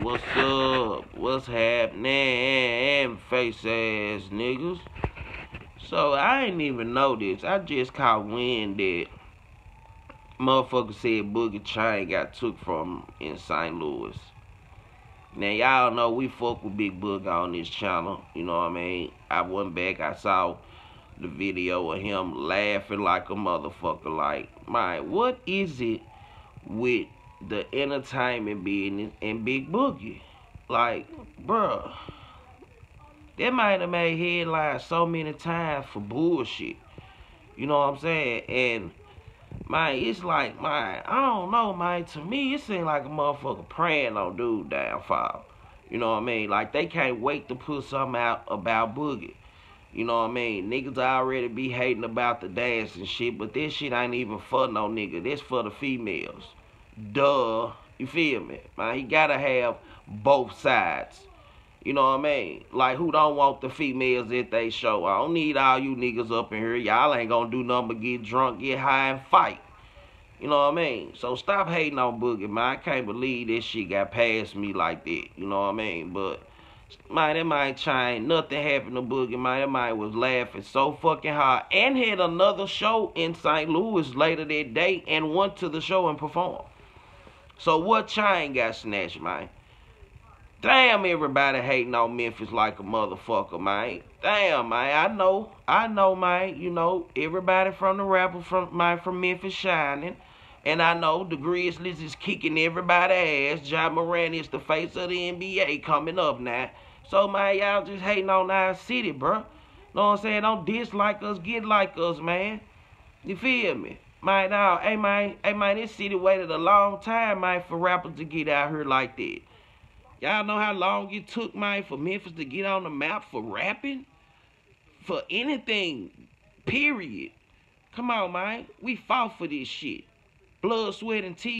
What's up? What's happening? Face ass niggas. So I ain't even know this. I just caught wind that motherfucker said Boogie Chain got took from in St. Louis. Now y'all know we fuck with Big Boogie on this channel. You know what I mean? I went back, I saw the video of him laughing like a motherfucker. Like, man, what is it with the entertainment business and Big Boogie. Like, bruh, that might have made headlines so many times for bullshit. You know what I'm saying? And man, it's like, man, I don't know, man. To me, it seems like a motherfucker praying on dude downfall. You know what I mean? Like they can't wait to put something out about Boogie. You know what I mean? Niggas already be hating about the dance and shit, but this shit ain't even for no nigga. This for the females. Duh. You feel me? Man, he gotta have both sides. You know what I mean? Like, who don't want the females at they show? I don't need all you niggas up in here. Y'all ain't gonna do nothing but get drunk, get high, and fight. You know what I mean? So stop hating on Boogie, man. I can't believe this shit got past me like that. You know what I mean? But, man, that might change. Nothing happened to Boogie, man. That was laughing so fucking hard. And had another show in St. Louis later that day and went to the show and performed. So what chain got snatched, man? Damn, everybody hating on Memphis like a motherfucker, man. Damn, man. I know, I know, man. You know, everybody from the rapper from my from Memphis shining. And I know the Grizzlies is kicking everybody ass. Ja Morant is the face of the NBA coming up now. So, man, y'all just hating on our city, bro. Know what I'm saying? Don't dislike us, get like us, man. You feel me? Man, now, hey man, hey man, this city waited a long time, man, for rappers to get out here like that. Y'all know how long it took, man, for Memphis to get on the map for rapping? For anything, period. Come on, man. We fought for this shit. Blood, sweat, and tears.